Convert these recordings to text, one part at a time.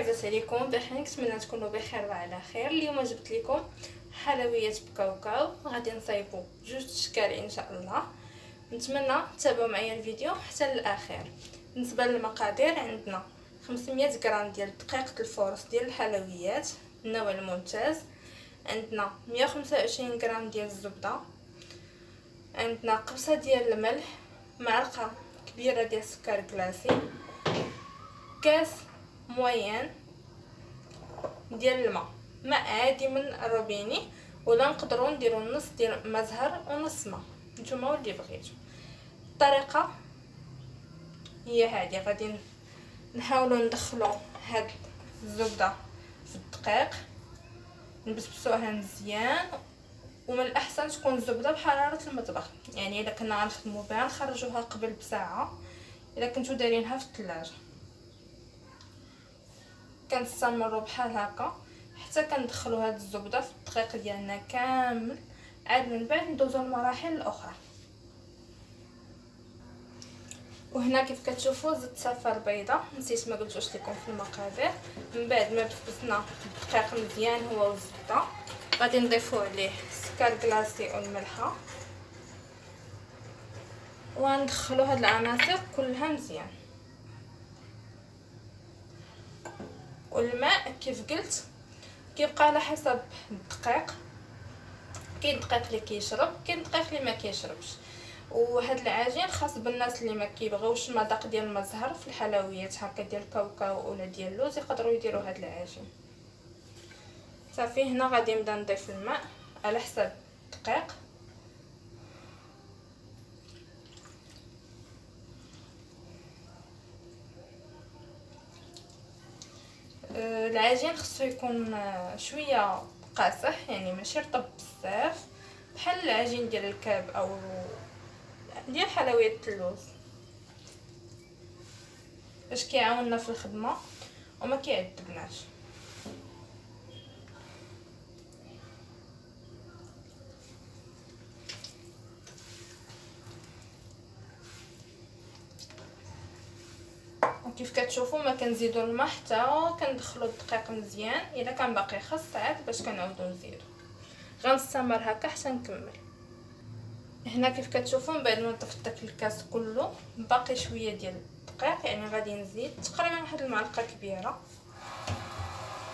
لاباس عليكم بخير نتمنى تكونوا بخير وعلى خير اليوم جبت لكم حلويات بكاوكاو غادي نصايبوا جوج اشكال ان شاء الله نتمنى تتابعوا معايا الفيديو حتى للاخر بالنسبة للمقادير عندنا 500 غرام ديال دقيقه الفورس ديال الحلويات النوع الممتاز عندنا 125 غرام ديال الزبده عندنا قبصه ديال الملح معلقه كبيره ديال السكر كلاصي كاس موين. ديال الماء. ماء عادي من الروبيني ولا نقدروا نديروا نص ديال ماء زهر ونص ماء. نتوما واللي بغيتو الطريقة هي هذه غادي نحاولوا ندخلوا هاد الزبدة في الدقيق نبسبسوها مزيان ومن الأحسن تكون الزبدة بحراره المطبخ. يعني إلا كنا غنخدموا بها نخرجوها قبل بساعة إلا كنتو دايرينها في الثلاجة. كنستمروا بحال هكا حتى كندخلوا هاد الزبدة في الدقيق ديالنا كامل عاد من بعد ندوزو للمراحل الأخرى. وهنا كيف كتشوفوا زدت صفار بيضة نسيت ما قلتوش لكم في المقادير من بعد ما بسبسنا الدقيق مزيان هو والزبدة غادي نضيفوا عليه السكر كلاصي والملحة. وندخلوا هاد العناصر كلها مزيان. والماء كيف قلت؟ كيبقى على حسب الدقيق. كاين دقيق اللي كيشرب كاين دقيق اللي ما كيشربش. وهاد العجين خاص بالناس اللي ما كيبغيوش المذاق ديال المزهر في الحلويات هكا ديال الكاوكاو ولا ديال اللوز يقدروا يديروا هاد العجين. صافي هنا غادي نبدا نضيف الماء على حساب الدقيق. العجين خصو يكون شوية قاصح يعني ماشي رطب بزاف. بحال العجين ديال الكاب أو ديال حلويات اللوز. باش كيعاوننا في الخدمة وما كيعذبناش. كيف كتشوفوا ما كنزيدوا الماء حتى كندخلوا الدقيق مزيان إلا كان باقي خاص ساعات باش كنعاودوا نزيدو. غنستمر هكا حتى نكمل. هنا كيف كتشوفوا من بعد ما طفت داك الكاس كله باقي شوية ديال الدقيق يعني غادي نزيد تقريبا واحد المعلقة كبيرة.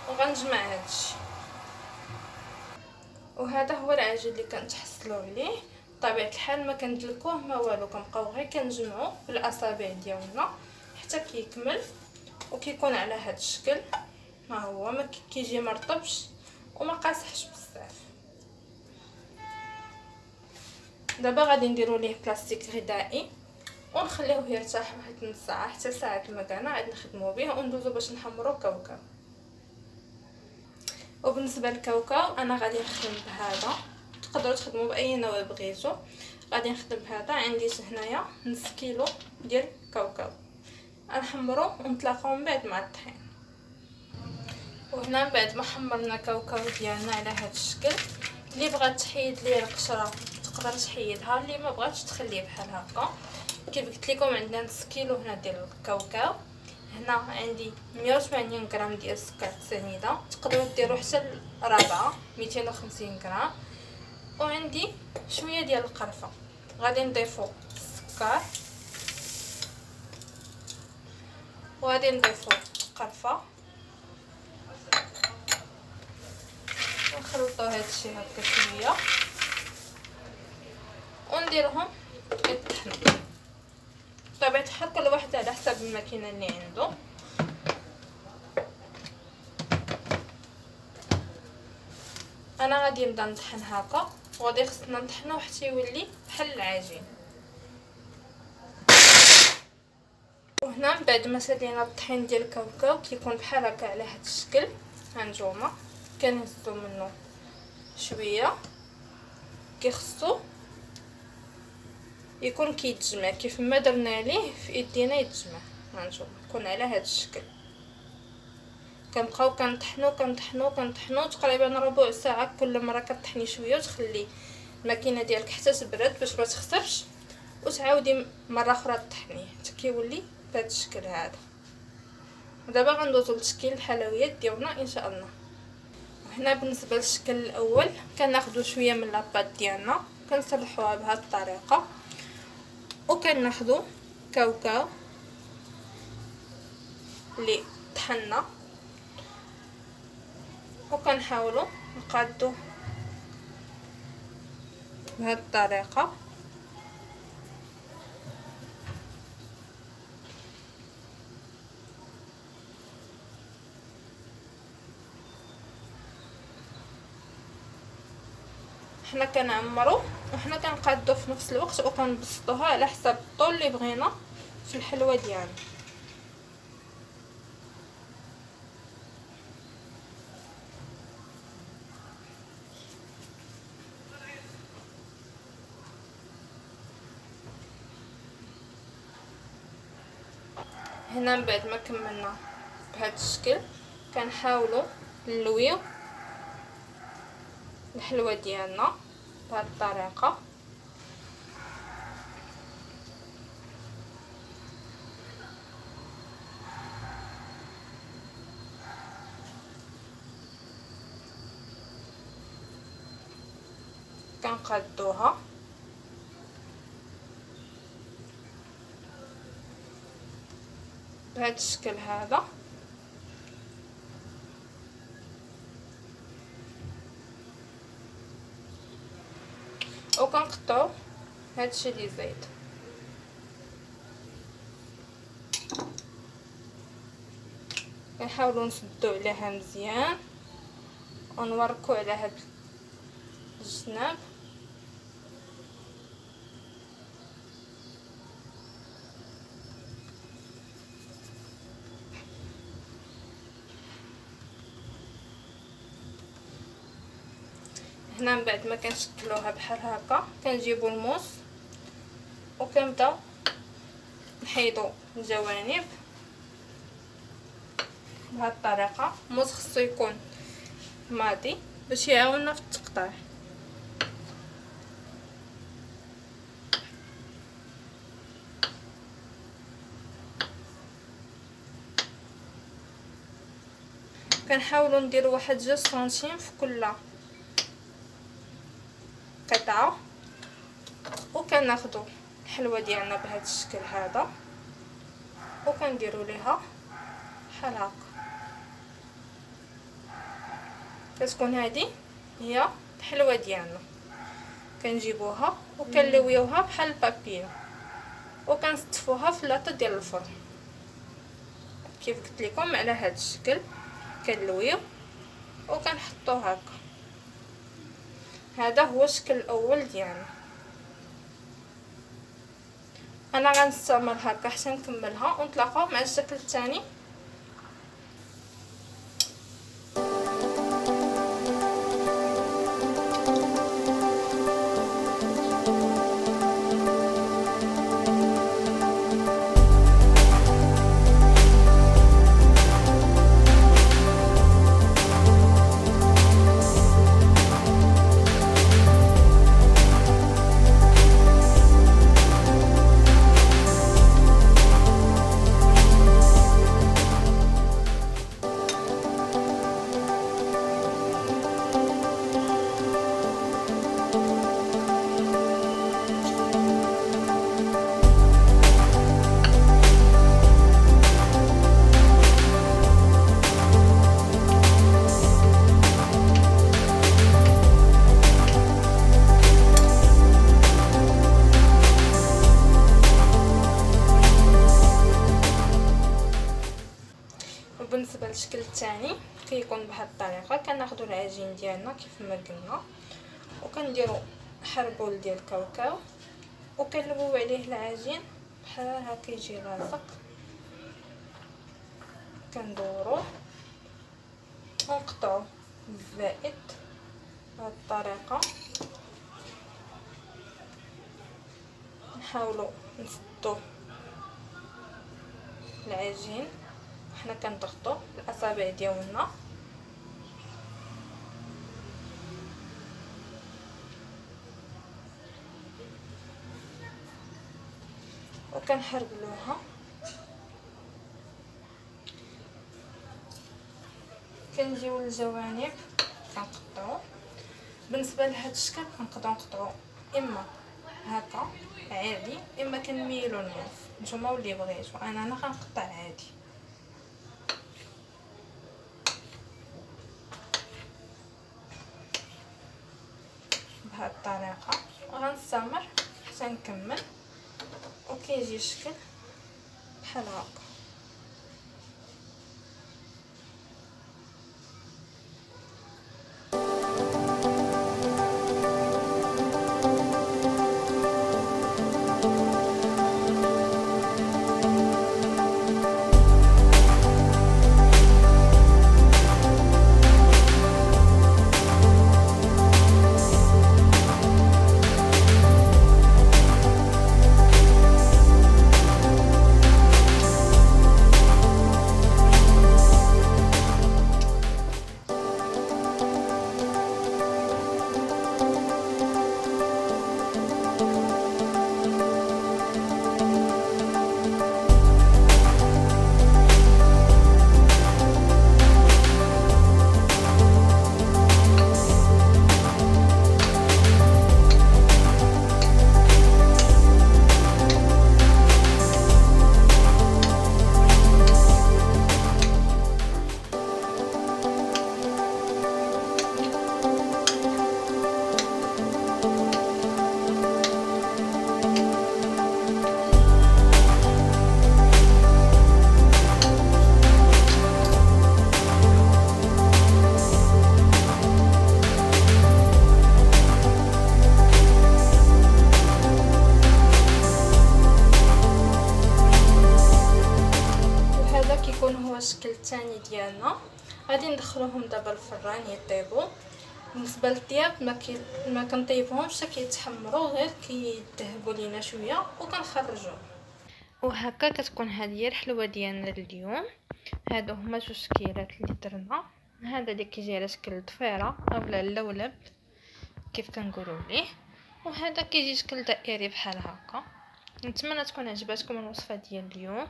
وغنجمع هادشي. وهذا هو العجين اللي كنتحصلوا عليه. بطبيعة الحال ما كندلكوه ما والو كنبقاو غير كنجمعو بالاصابع ديالنا. حتى كيكمل وكيكون على هذا الشكل. ها هو ما كيجي مرطبش وما قاصحش بزاف. دابا غادي نديرو ليه بلاستيك غذائي ونخليوه يرتاح واحد نص ساعة حتى ساعة المكانة عاد نخدمو به وندوزو باش نحمرو كاوكاو وبالنسبة للكاوكاو أنا غادي نخدم بهذا. تقدروا تخدموا بأي نوع بغيتو. غادي نخدم بهذا عندي هنايا نص كيلو ديال كاوكاو نحمرو ونتلاقاو من بعد مع الطحين. وهنا بعد ما حمرنا كاوكاو ديالنا على هذا الشكل اللي بغات تحيد ليه القشرة تقدر تحيدها اللي ما بغاتش تخليه بحال هكا. كيف قلت لكم عندنا نص كيلو هنا ديال الكاوكاو. هنا عندي 180 غرام ديال السكر سنيده تقدروا ديروا حتى رابعه 250 غرام. وعندي شوية ديال القرفة. غادي نضيفوا السكر. وغادي نضيفو قرفة. ونخلطو هادشي هكا شوية. ونديرهم يطحنوا بطبيعه الحال كل واحد على حسب الماكينة اللي عنده. أنا غادي نبدأ نطحن هكا. وغادي خصنا نطحنو حتى يولي بحال العجين. وهنا من بعد ما سالينا الطحين ديال الكاوكاو كيكون بحال هكا على هذا الشكل هانتوما كنهزو منه شوية. كيخصو يكون كيتجمع. كيف ما درنا ليه في ايدينا يتجمع هانتوما يكون على هذا الشكل. كنبقاو كنطحنو كنطحنو كنطحنو. تقريبا ربع ساعة كل مرة كطحني شوية وتخلي الماكينة ديالك حتى تبرد باش ما تخسرش. وتعاودي مرة أخرى طحنيه حتى كيولي بهذا الشكل هذا. ودابا غندوزو لتشكيل الحلويات ديالنا إن شاء الله. هنا بالنسبة للشكل الأول كناخذوا شوية من لاباط ديالنا كنصلحوها بهذه الطريقة. وكناخذوا كاوكاو اللي طحنا. وكنحاولوا نقادو بهذه الطريقة. حنا كنعمرو وحنا كنقادو في نفس الوقت وكنبسطوها على حسب الطول اللي بغينا في الحلوة ديالنا. هنا من بعد ما كملنا بهذا الشكل كنحاولوا نلويو. الحلوة ديالنا بهذه الطريقة. كنقادوها. بهذا الشكل هذا. هادشي اللي زايد كنحاولو نسدو عليها مزيان. ونوركو على هاد الجناب هنا من بعد ما كنشكلوها بحال هكا كنجيبو الموس. وكنبداو نحيدو الجوانب. بهاد الطريقة الموس خصو يكون ماضي باش يعاوننا في التقطيع. كنحاولوا نديرو واحد جوج سنتيم في كل قطعة. وكناخذوا الحلوه ديالنا بهذا الشكل هذا. وكنديروا ليها بحال كتكون هذه هي الحلوة ديالنا. كنجيبوها وكنلويوها بحال البابيو وكنستفوها في لاطه ديال الفرن. كيف قلت لكم على هذا الشكل كنلويو وكنحطو هكا. هذا هو الشكل الأول ديالنا. أنا غنستمر هكا حتى نكملها ونتلاقاو مع الشكل الثاني وبالنسبه للشكل الثاني كيكون بهذه الطريقة. كناخذوا العجين ديالنا كيف ما قلنا وكنديروا حربول ديال الكاوكاو. وكنلويو عليه العجين بحال هكا يجي لاصق كندوروه ونقطعو الزائد بهذه الطريقة. نحاولوا نسدو العجين. حنا كنضغطو الأصابع ديالنا. وكنحربلوها كنجيو للجوانب كنقطعو. بالنسبة لهذا الشكل كنقدروا نقطعو إما هكا عادي إما كنميلو الموف نتوما واللي بغيتو. أنا أنا غنقطع عادي بهاد الطريقة غنستمر حتى نكمل. وكيجي الشكل بحال هكا. غادي ندخلوهم دابا الفران يطيبوا بالنسبة للطياب ما كي ما كنطيبهمش كيتحمروا غير كيذهبوا لينا شوية وكنخرجوا وهكا كتكون هذه الحلوة ديالنا اليوم. هادو هما جوج كيلات اللي درنا. هذا اللي كيجي على شكل ضفيره أولا اللولب كيف كنقولوا ليه وهذا كيجي شكل دائري بحال هكا. نتمنى تكون عجباتكم الوصفة ديال اليوم.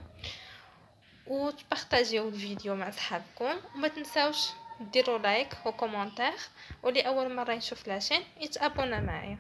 وتبارطاجيو الفيديو مع صحابكم. وما تنساوش ديروا like و commentaire واللي أول مرة يشوف la chaîne يتابونا معايا.